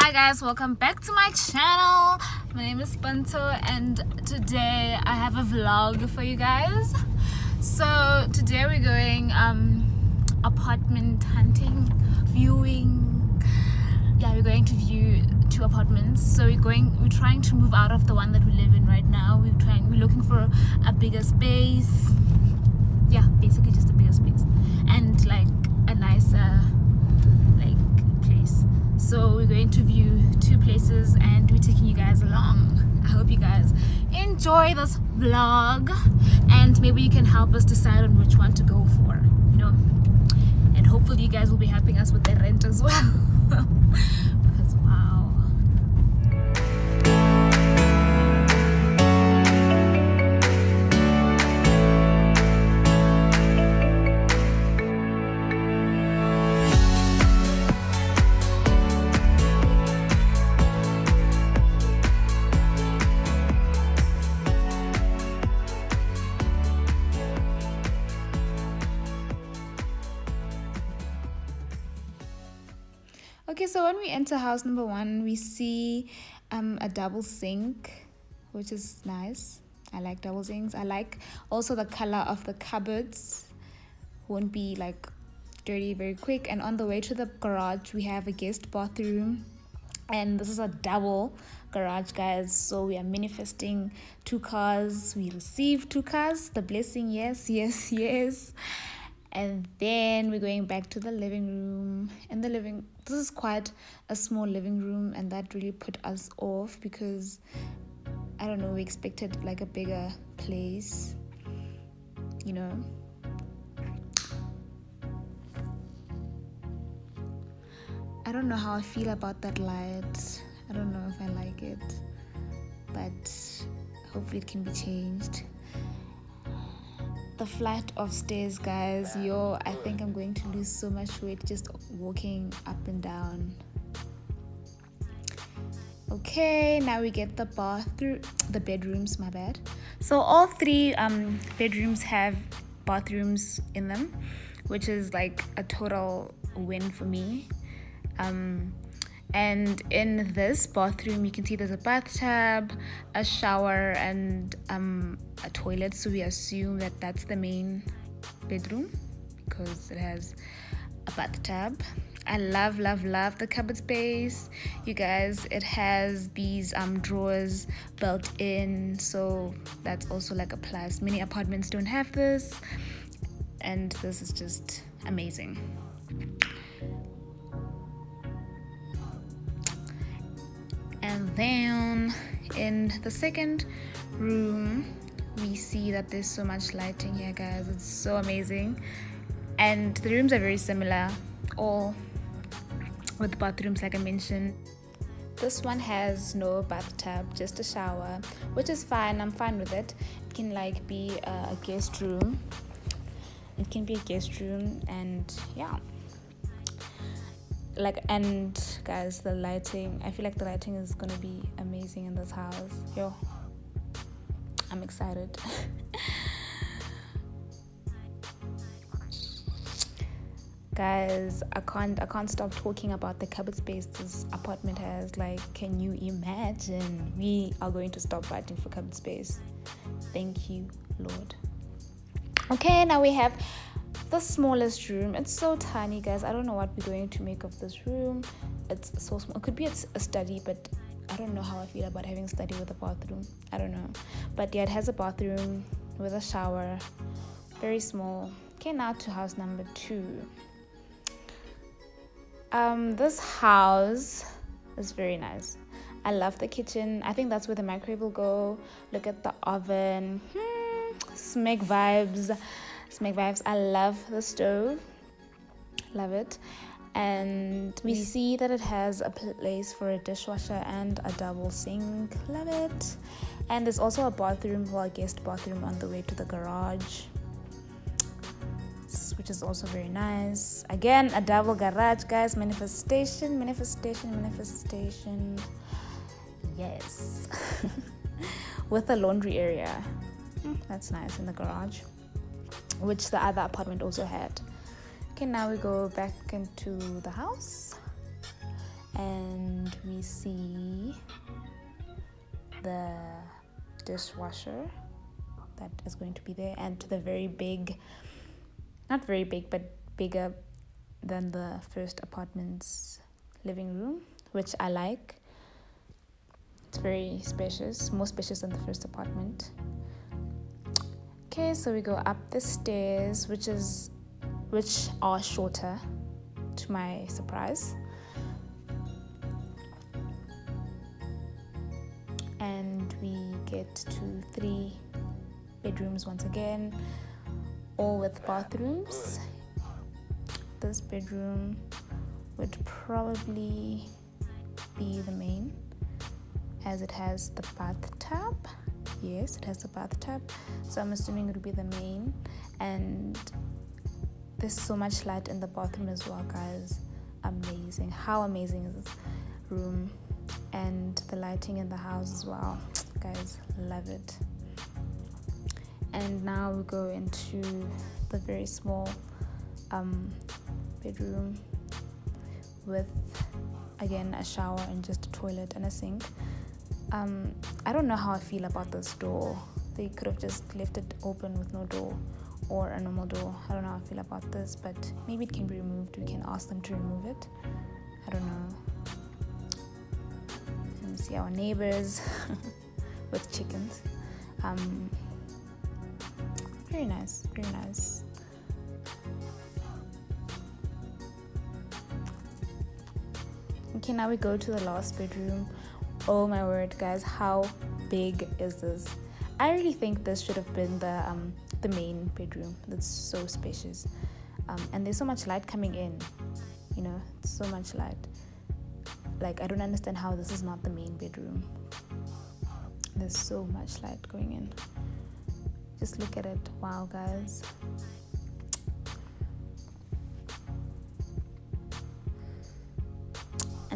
Hi guys, welcome back to my channel. My name is Pontsho and today I have a vlog for you guys. So today we're going um apartment hunting, viewing. Yeah, we're going to view two apartments. So we're going we're trying to move out of the one that we live in right now. We're trying we're looking for a bigger space. Yeah, basically just a bigger space. And like a nicer so we're going to view two places and we're taking you guys along. I hope you guys enjoy this vlog and maybe you can help us decide on which one to go for you know? And hopefully you guys will be helping us with the rent as well when we enter house number one, we see um, a double sink, which is nice. I like double sinks. I like also the color of the cupboards. Won't be like dirty very quick. And on the way to the garage, we have a guest bathroom. And this is a double garage, guys. So we are manifesting two cars. We received two cars. The blessing, yes, yes, yes and then we're going back to the living room. In the living this is quite a small living room and that really put us off because i don't know we expected like a bigger place you know? I don't know how i feel about that light. I don't know if i like it but hopefully it can be changed the flight of stairs guys. Yo i think i'm going to lose so much weight just walking up and down. Okay now we get the bathroom the bedrooms my bad. So all three um bedrooms have bathrooms in them which is like a total win for me. Um and in this bathroom you can see there's a bathtub a shower and um, a toilet. So we assume that that's the main bedroom because it has a bathtub. I love love love the cupboard space. You guys it has these um drawers built in. So that's also like a plus. Many apartments don't have this. And this is just amazing and then in the second room we see that there's so much lighting here guys. It's so amazing. And the rooms are very similar. All with bathrooms like i mentioned. This one has no bathtub just a shower which is fine. I'm fine with it. It can like be a guest room. It can be a guest room and yeah like and guys the lighting i feel like the lighting is gonna be amazing in this house. Yo i'm excited. Guys i can't i can't stop talking about the cupboard space this apartment has. Like can you imagine? We are going to stop fighting for cupboard space. Thank you lord. Okay now we have the smallest room. It's so tiny guys. I don't know what we're going to make of this room. It's so small it could be it's a study but i don't know how i feel about having a study with a bathroom. I don't know. But yeah it has a bathroom with a shower. Very small. Okay now to house number two. Um this house is very nice. I love the kitchen. I think that's where the microwave will go. Look at the oven. Hmm, smeg vibes Smeg vibes. I love the stove. Love it. And we see that it has a place for a dishwasher and a double sink. Love it. And there's also a bathroom, well, a guest bathroom on the way to the garage, which is also very nice. Again, a double garage, guys. Manifestation, manifestation, manifestation. Yes. With a laundry area. Hmm. That's nice in the garage which the other apartment also had. Okay, now we go back into the house. And we see the dishwasher that is going to be there. And to the very big not very big but bigger than the first apartment's living room which i like. It's very spacious more spacious than the first apartment okay so we go up the stairs which is which are shorter to my surprise and we get to three bedrooms once again, all with bathrooms. This bedroom would probably be the main as it has the bathtub. Yes, it has a bathtub, so I'm assuming it would be the main. And there's so much light in the bathroom as well, guys. Amazing! How amazing is this room? And the lighting in the house as well, guys. Love it and now we go into the very small um, bedroom with again a shower and just a toilet and a sink um, i don't know how i feel about this door. They could have just left it open with no door or a normal door. I don't know how i feel about this but maybe it can be removed. We can ask them to remove it. I don't know. Let me see our neighbors with chickens. Um, very nice, very nice. Okay, now we go to the last bedroom. Oh my word, guys, how big is this? I really think this should have been the um, the main bedroom. That's so spacious, um, and there's so much light coming in. You know, so much light. Like I don't understand how this is not the main bedroom. There's so much light going in. Just look at it. Wow, guys.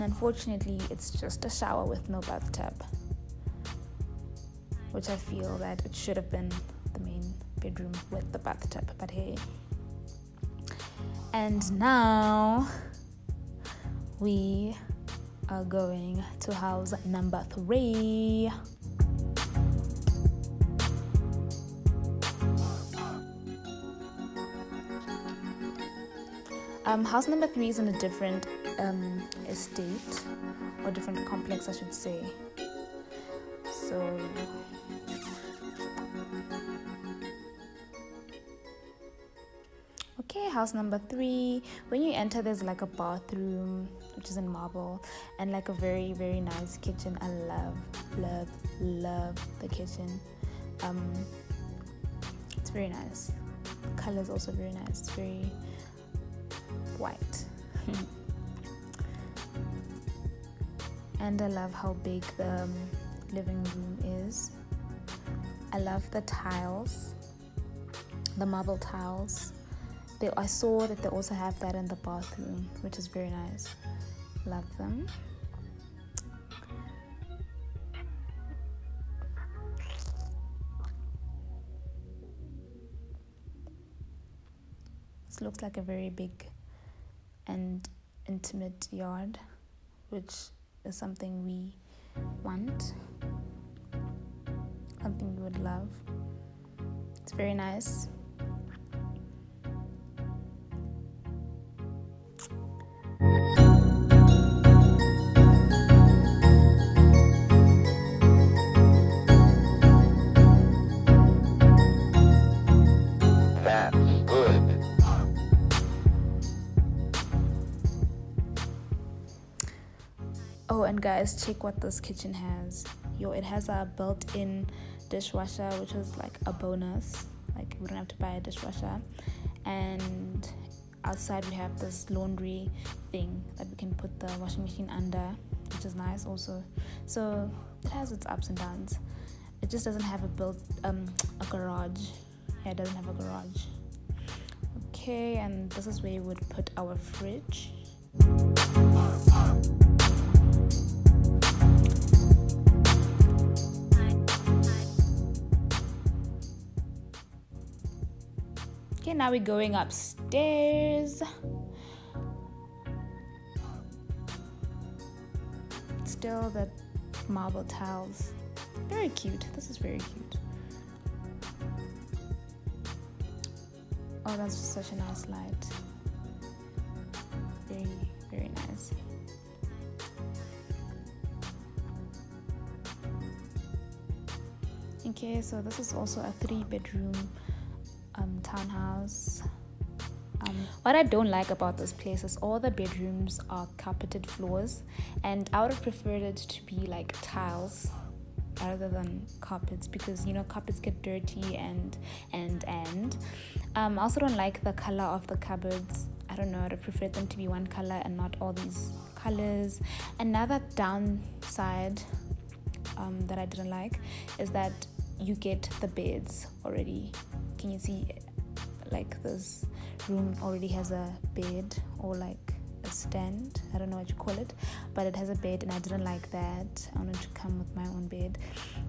And unfortunately, it's just a shower with no bathtub, which I feel that it should have been the main bedroom with the bathtub, but hey. And now we are going to house number three. Um, house number three is in a different um, estate or different complex, I should say. So, okay, house number three. When you enter, there's like a bathroom which is in marble and like a very, very nice kitchen. I love, love, love the kitchen. Um, it's very nice. The color is also very nice. It's very white. and I love how big the um, living room is. I love the tiles, the marble tiles. They, I saw that they also have that in the bathroom, which is very nice. Love them. This looks like a very big and intimate yard, which is something we want, something we would love. It's very nice. Guys check what this kitchen has. Yo it has a built-in dishwasher which is like a bonus. Like we don't have to buy a dishwasher. And outside we have this laundry thing that we can put the washing machine under which is nice also. So it has its ups and downs. It just doesn't have a built um a garage. Yeah it doesn't have a garage. Okay and this is where we would put our fridge now we're going upstairs. Still the marble tiles. Very cute. This is very cute. Oh, that's just such a nice light. Very, very nice. Okay, so this is also a three bedroom um, townhouse. Um, what I don't like about this place is all the bedrooms are carpeted floors, and I would have preferred it to be like tiles rather than carpets because you know carpets get dirty and and and. Um, I also don't like the color of the cupboards. I don't know I'd have preferred them to be one color and not all these colors. Another downside um, that I didn't like is that you get the beds already can you see like this room already has a bed or like a stand? I don't know what you call it but it has a bed and i didn't like that. I wanted to come with my own bed.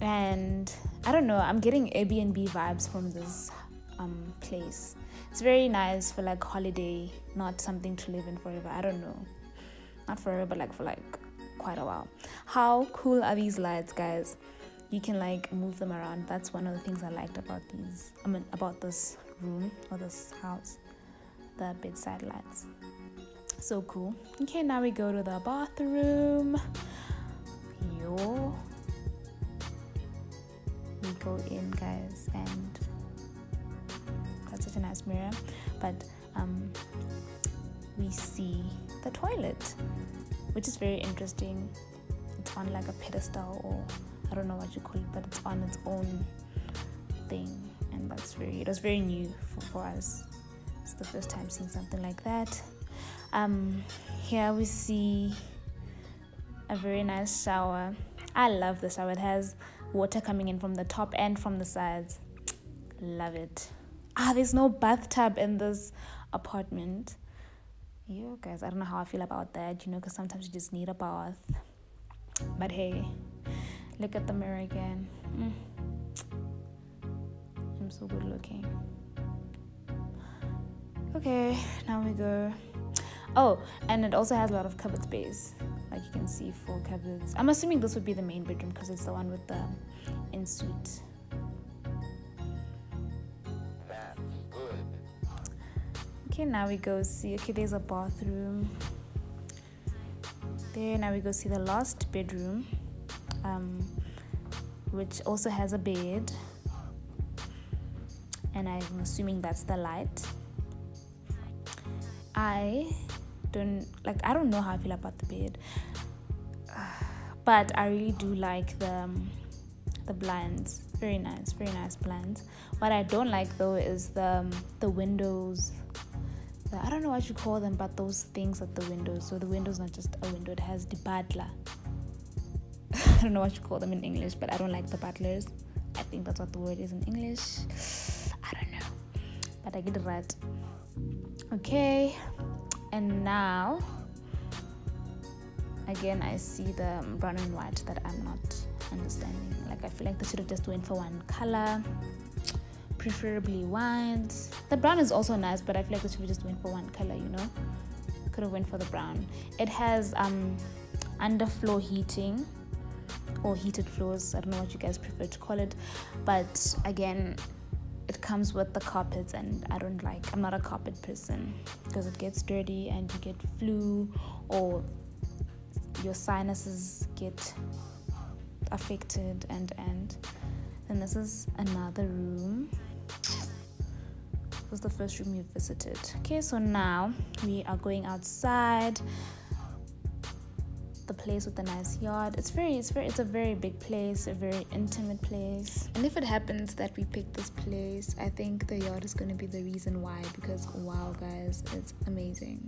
And i don't know i'm getting airbnb vibes from this um, place. It's very nice for like holiday not something to live in forever. I don't know. Not forever but like for like quite a while. How cool are these lights guys you can like move them around. That's one of the things i liked about these i mean about this room or this house the bedside lights so cool. Okay now we go to the bathroom. Yo. We go in guys and that's such a nice mirror. But um we see the toilet which is very interesting. It's on like a pedestal or i don't know what you call it but it's on its own thing and that's very it was very new for, for us. It's the first time seeing something like that. Um here we see a very nice shower. I love the shower. It has water coming in from the top and from the sides. Love it. Ah there's no bathtub in this apartment. You guys i don't know how i feel about that you know because sometimes you just need a bath. But hey look at the mirror again. Mm. i'm so good looking. Okay now we go. Oh and it also has a lot of cupboard space. Like you can see four cupboards. I'm assuming this would be the main bedroom because it's the one with the en suite okay now we go see okay there's a bathroom. There now we go see the last bedroom um, which also has a bed. And i'm assuming that's the light. I don't like i don't know how i feel about the bed. But i really do like the um, the blinds. Very nice very nice blinds. What i don't like though is the um, the windows. I don't know what you call them but those things at the windows. So the window's not just a window. It has the i don't know what you call them in english but i don't like the butlers. I think that's what the word is in english. I don't know. But i get it right. Okay. And now again i see the brown and white that i'm not understanding. Like i feel like they should have just went for one color preferably white. The brown is also nice but i feel like they should have just went for one color you know? Could have went for the brown. It has um underfloor heating or heated floors. I don't know what you guys prefer to call it but again it comes with the carpets and i don't like i'm not a carpet person because it gets dirty and you get flu or your sinuses get affected and and. Then this is another room. This was the first room you visited. Okay so now we are going outside place with a nice yard. It's very, it's very, it's a very big place, a very intimate place. And if it happens that we pick this place, I think the yard is going to be the reason why. Because wow, guys, it's amazing.